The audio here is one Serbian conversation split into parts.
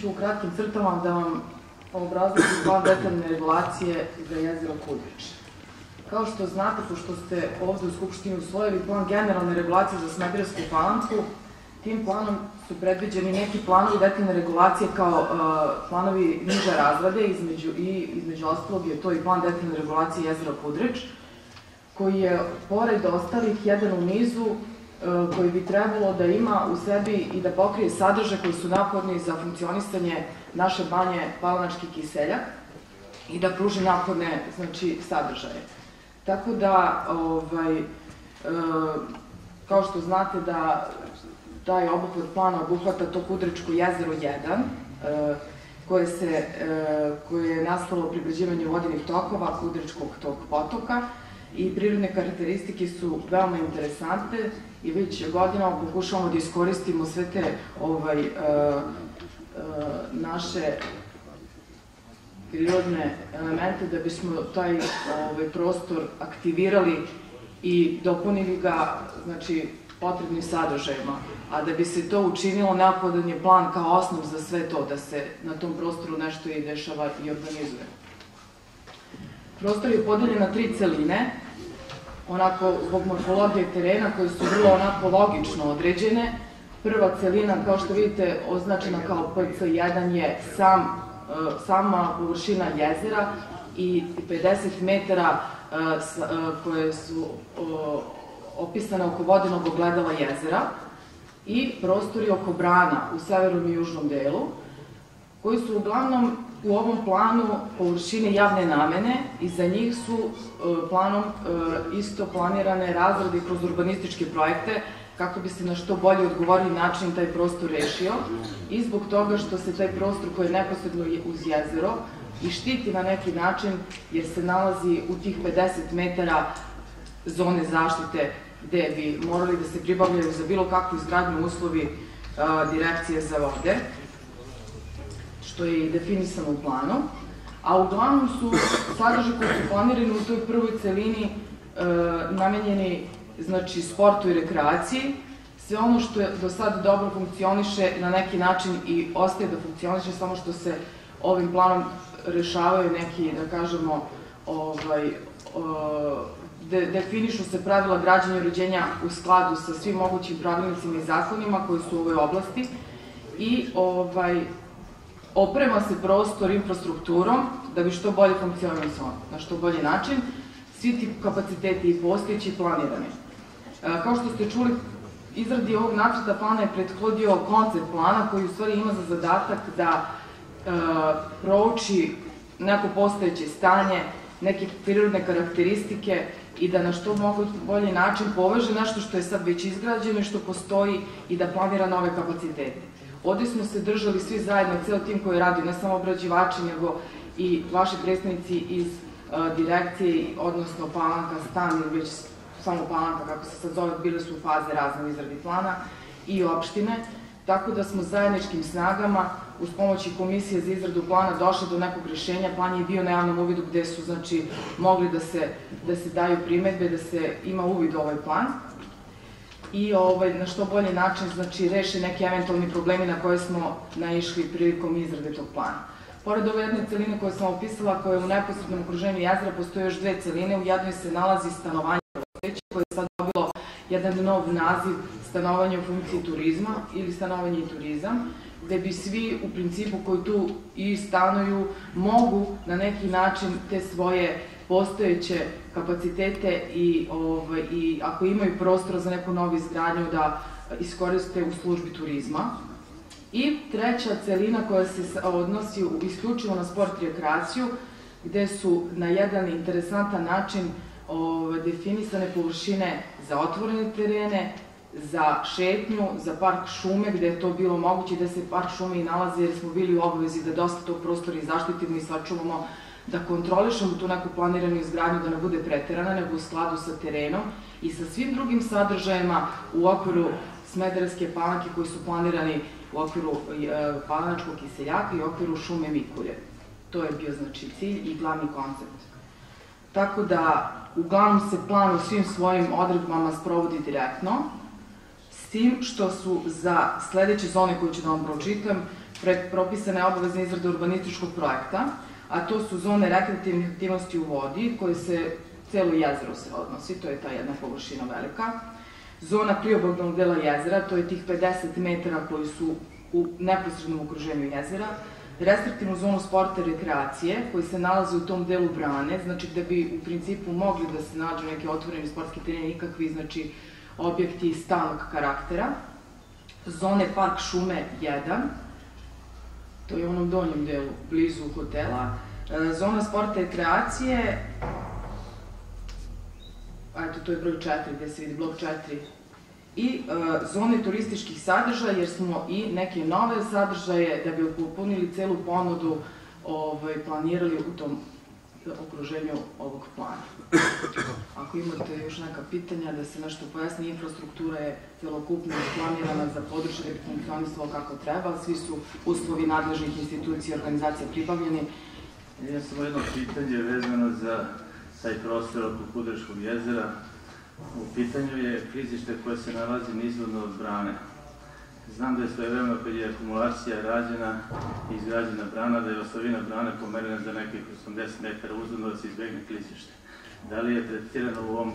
ću u kratkim crtama da vam obrazložim plan detaljne regulacije za jezero Kudrić. Kao što znate, pošto ste ovde u Skupštini usvojili plan generalne regulacije za Smederevsku palanku, tim planom su predviđeni neki planovi detaljne regulacije kao uh, planovi niže razrade, između, i između ostalog je to i plan detaljne regulacije jezera Kudrić, koji je, pored ostalih, jedan u nizu koji bi trebalo da ima u sebi i da pokrije sadržaj koji su naporni za funkcionisanje naše banje Palanački kiseljak i da pruži naporne znači, sadržaje. Tako da, ovaj, e, kao što znate da taj obuhvat plana obuhvata to Kudričko jezero 1, e, koje, se, e, koje je nastalo pri građivanju vodinih tokova Kudričkog tog potoka i prirodne karakteristike su veoma interesante i već godinama pokušavamo da iskoristimo sve te ovaj, e, naše prirodne elemente da bismo taj ovaj, prostor aktivirali i dopunili ga znači, potrebnim sadržajima. A da bi se to učinilo, neophodan je plan kao osnov za sve to, da se na tom prostoru nešto i dešava i organizuje. Prostor je podeljen na tri celine, onako zbog morfologije terena koje su vrlo onako logično određene. Prva celina, kao što vidite, označena kao PC1 je sam E, sama površina jezera i 50 metara e, e, koje su opisane oko vodenog ogledala jezera i prostori oko brana u severnom i južnom delu, koji su uglavnom u ovom planu površine javne namene i za njih su planom isto planirane razrade kroz urbanističke projekte kako bi se na što bolje odgovorili način taj prostor rešio i zbog toga što se taj prostor koji je neposredno uz jezero i štiti na neki način jer se nalazi u tih 50 metara zone zaštite gde bi morali da se pribavljaju za bilo kakvu izgradnju uslovi a, direkcije za vode, što je i definisano u planu, a uglavnom su sadržaj koji su planirani u toj prvoj celini a, namenjeni znači sportu i rekreaciji, sve ono što je do sada dobro funkcioniše na neki način i ostaje da funkcioniše, samo što se ovim planom rešavaju neki, da kažemo, ovaj, de, definišu se pravila građanja i uređenja u skladu sa svim mogućim pravilnicima i zakonima koji su u ovoj oblasti i ovaj, oprema se prostor infrastrukturom da bi što bolje funkcionisao na što bolji način, svi ti kapaciteti i postojeći planirani. Kao što ste čuli, izradi ovog nacrta plana je prethodio koncept plana koji u stvari ima za zadatak da e, prouči neko postojeće stanje, neke prirodne karakteristike i da na što mogu bolji način poveže nešto što je sad već izgrađeno i što postoji i da planira nove kapacitete. Ovde smo se držali svi zajedno, ceo tim koji radi, ne samo obrađivači, nego i vaši predstavnici iz uh, direkcije, odnosno Palanka, Stan ili već samo Palanka, kako se sad zove, bile su u faze razne izradi plana i opštine, tako da smo zajedničkim snagama uz pomoći komisije za izradu plana došli do nekog rešenja, plan je bio na javnom uvidu gde su znači mogli da se, da se daju primetbe, da se ima uvid u ovaj plan i ovaj, na što bolji način znači, reše neki eventualni problemi na koje smo naišli prilikom izrade tog plana. Pored ove jedne celine koje sam opisala, koja je u neposrednom okruženju jezera, postoje još dve celine, u jednoj se nalazi stanovanje preduzeće koje je sad dobilo jedan nov naziv stanovanje u funkciji turizma ili stanovanje i turizam, gde bi svi u principu koji tu i stanuju mogu na neki način te svoje postojeće kapacitete i, ovaj, i ako imaju prostora za neku novu izgradnju da iskoriste u službi turizma. I treća celina koja se odnosi isključivo na sport i rekreaciju, gde su na jedan interesantan način ove, definisane površine za otvorene terene, za šetnju, za park šume, gde je to bilo moguće da se park šume i nalazi, jer smo bili u obavezi da dosta tog prostora i zaštitimo i sačuvamo, da kontrolišemo tu neku planiranu izgradnju, da ne bude preterana, nego u skladu sa terenom i sa svim drugim sadržajima u okviru Smederevske palanke koji su planirani u okviru e, palanačkog kiseljaka i u okviru šume Mikulje. To je bio znači cilj i glavni koncept. Tako da uglavnom se plan u svim svojim odredbama sprovodi direktno, s tim što su za sledeće zone koje ću da vam pročitam, je obavezna izrada urbanističkog projekta, a to su zone rekreativnih aktivnosti u vodi, koje se celo jezero se odnosi, to je ta jedna površina velika. Zona priobalnog dela jezera, to je tih 50 metara koji su u neposrednom okruženju jezera. Restriktivnu zonu sporta i rekreacije, koji se nalaze u tom delu brane, znači gde bi u principu mogli da se nađu neke otvoreni sportski tereni, nikakvi, znači, objekti stalnog karaktera. Zone park šume 1, to je u onom donjem delu, blizu hotela. E, Zona sporta i rekreacije, a eto, to je broj 4, gde se vidi blok 4, i e, zone turističkih sadržaja, jer smo i neke nove sadržaje, da bi popunili celu ponudu, ovaj, planirali u tom okruženju ovog plana. Ako imate još neka pitanja, da se nešto pojasni, infrastruktura je celokupno planirana za područje da bi funkcionisalo kako treba, svi su uslovi nadležnih institucija i organizacija pribavljeni. Ja samo jedno pitanje vezano za taj prostor oko Kudreškog jezera. U pitanju je klizište koje se nalazi nizvodno od brane. Znam da je svoje vremeno kad je akumulacija rađena i izgrađena brana, da je osovina brane pomerena za nekih 80 metara uzvodno da se izbegne klizište. Da li je tretirano u ovom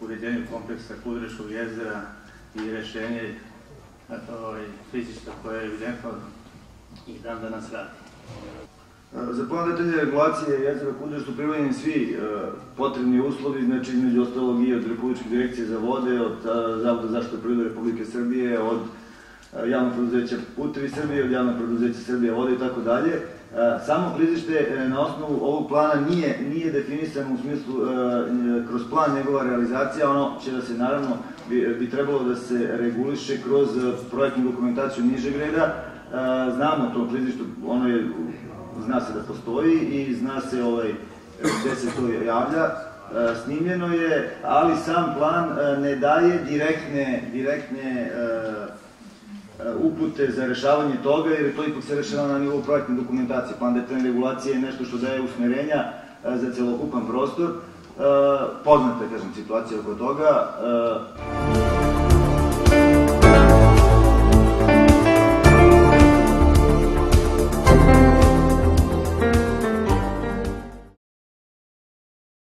uređenju kompleksa Kudreškog jezera i rešenje ovaj, klizišta koje je evidentno i dan danas radi? Za plan detaljne regulacije jezera Kudre su pribavljeni svi e, potrebni uslovi, znači između ostalog i od Republičke direkcije za vode, od e, Zavoda zaštite prirode Republike Srbije, od e, javnog preduzeća Putevi Srbije, od javnog preduzeća Srbije vode i tako dalje. E, Samo klizište e, na osnovu ovog plana nije, nije definisano u smislu e, kroz plan njegova realizacija, ono će da se naravno bi, bi trebalo da se reguliše kroz e, projektnu dokumentaciju nižeg reda. E, Znamo to klizište, ono je zna se da postoji i zna se ovaj, gde se to javlja. E, snimljeno je, ali sam plan e, ne daje direktne, direktne e, e, upute za rešavanje toga, jer je to ipak se rešava na nivou projektne dokumentacije. Plan detaljne regulacije je nešto što daje usmerenja e, za celokupan prostor. E, poznata je, kažem, situacija oko toga. E,